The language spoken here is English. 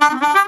Bye.